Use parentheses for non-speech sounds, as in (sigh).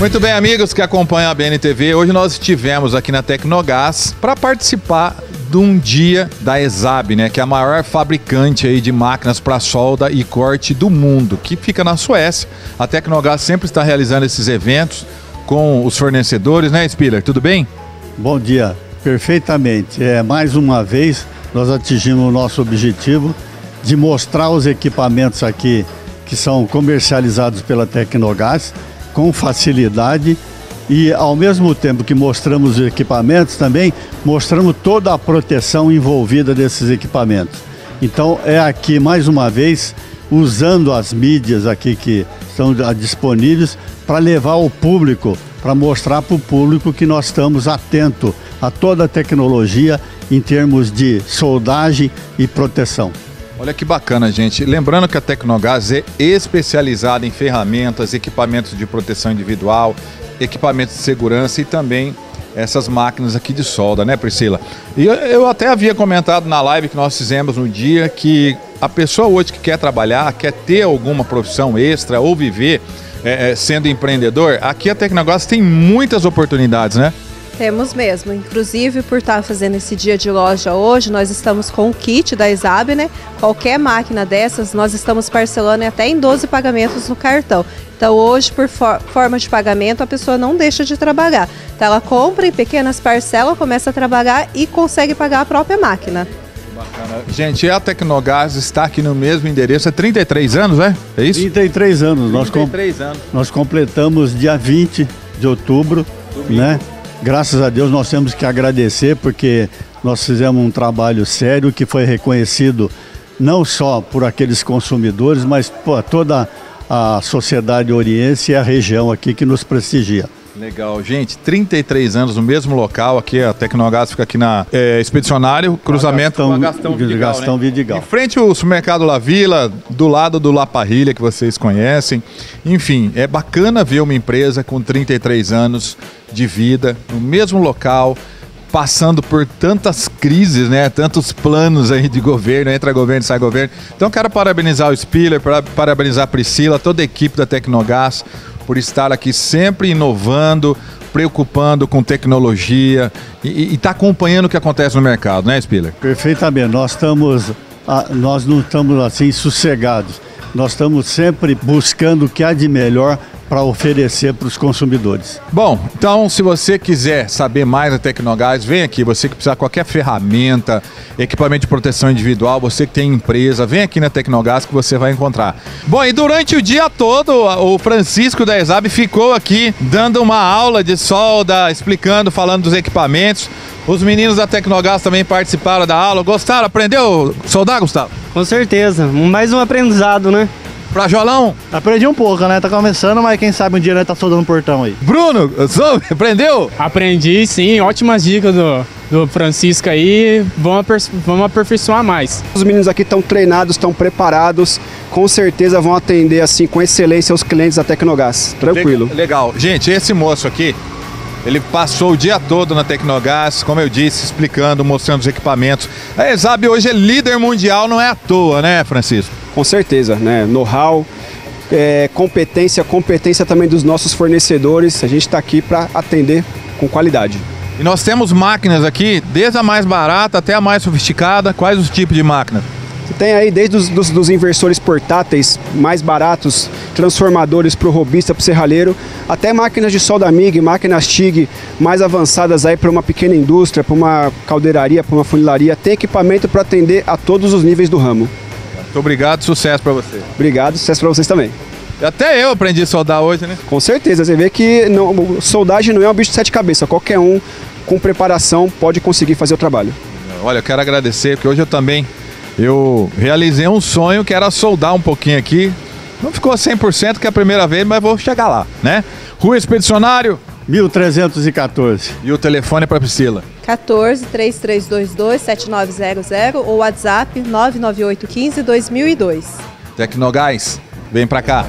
Muito bem, amigos que acompanham a BNTV, hoje nós estivemos aqui na Tecnogás para participar de um dia da ESAB, né, que é a maior fabricante aí de máquinas para solda e corte do mundo, que fica na Suécia. A Tecnogás sempre está realizando esses eventos com os fornecedores, né, Spiller? Tudo bem? Bom dia, perfeitamente. É, mais uma vez nós atingimos o nosso objetivo de mostrar os equipamentos aqui que são comercializados pela Tecnogás com facilidade e ao mesmo tempo que mostramos os equipamentos também mostramos toda a proteção envolvida desses equipamentos. Então é aqui mais uma vez usando as mídias aqui que estão disponíveis para levar ao público, para mostrar para o público que nós estamos atentos a toda a tecnologia em termos de soldagem e proteção. Olha que bacana, gente. Lembrando que a Tecnogás é especializada em ferramentas, equipamentos de proteção individual, equipamentos de segurança e também essas máquinas aqui de solda, né, Priscila? E eu, até havia comentado na live que nós fizemos no dia que a pessoa hoje que quer trabalhar, quer ter alguma profissão extra ou viver é, sendo empreendedor, aqui a Tecnogás tem muitas oportunidades, né? Temos mesmo. Inclusive, por estar fazendo esse dia de loja hoje, nós estamos com o kit da Exab, né? Qualquer máquina dessas, nós estamos parcelando até em 12 pagamentos no cartão. Então, hoje, por for forma de pagamento, a pessoa não deixa de trabalhar. Então, ela compra em pequenas parcelas, começa a trabalhar e consegue pagar a própria máquina. Bacana. Gente, a Tecnogás está aqui no mesmo endereço há 33 anos, né? É isso? 33 anos. 33 nós anos. Nós completamos dia 20 de outubro, Domingo. né? Graças a Deus nós temos que agradecer porque nós fizemos um trabalho sério que foi reconhecido não só por aqueles consumidores, mas por toda a sociedade oriense e a região aqui que nos prestigia. Legal, gente, 33 anos no mesmo local, aqui a Tecnogás fica aqui na é, Expedicionário, cruzamento Gastão, com a Gastão Vidigal, Gastão né? Vidigal. Em frente ao supermercado La Vila, do lado do La Parrilha, que vocês conhecem. Enfim, é bacana ver uma empresa com 33 anos de vida, no mesmo local, passando por tantas crises, né? Tantos planos aí de governo, entra governo, sai governo. Então quero parabenizar o Spiller, parabenizar a Priscila, toda a equipe da Tecnogás por estar aqui sempre inovando, preocupando com tecnologia e estar tá acompanhando o que acontece no mercado, né, Spiller? Perfeitamente. Nós estamos, nós não estamos assim sossegados. Nós estamos sempre buscando o que há de melhor para oferecer para os consumidores. Bom, então se você quiser saber mais da Tecnogás, vem aqui. Você que precisar de qualquer ferramenta, equipamento de proteção individual, você que tem empresa, vem aqui na Tecnogás que você vai encontrar. Bom, e durante o dia todo, o Francisco da Exab ficou aqui dando uma aula de solda, explicando, falando dos equipamentos. Os meninos da Tecnogás também participaram da aula. Gostaram? Aprendeu soldar, Gustavo? Com certeza. Mais um aprendizado, né? Frajolão? Aprendi um pouco, né? Tá começando, mas quem sabe um dia né, tá soldando portão aí. Bruno, soube? (laughs) Aprendeu? Aprendi, sim. Ótimas dicas do, do Francisco aí. Vamos, vamos aperfeiçoar mais. Os meninos aqui estão treinados, estão preparados. Com certeza vão atender assim com excelência os clientes da Tecnogás. Tranquilo. Legal. Gente, esse moço aqui, ele passou o dia todo na Tecnogás, como eu disse, explicando, mostrando os equipamentos. A Exab hoje é líder mundial, não é à toa, né, Francisco? Com certeza, né? Know-how, é, competência, competência também dos nossos fornecedores. A gente está aqui para atender com qualidade. E nós temos máquinas aqui, desde a mais barata até a mais sofisticada. Quais os tipos de máquinas? Você tem aí desde os dos, dos inversores portáteis mais baratos, transformadores para o robista, para o serralheiro, até máquinas de solda MIG, máquinas TIG mais avançadas aí para uma pequena indústria, para uma caldeiraria, para uma funilaria. Tem equipamento para atender a todos os níveis do ramo. Muito obrigado, sucesso para você. Obrigado, sucesso para vocês também. Até eu aprendi a soldar hoje, né? Com certeza, você vê que não, soldagem não é um bicho de sete cabeças. Qualquer um com preparação pode conseguir fazer o trabalho. Olha, eu quero agradecer, porque hoje eu também eu realizei um sonho que era soldar um pouquinho aqui. Não ficou 100% que é a primeira vez, mas vou chegar lá, né? Rua Expedicionário, 1314. E o telefone para Priscila? 14 3322 7900 ou WhatsApp 99815 2002. Tecnogás, vem para cá.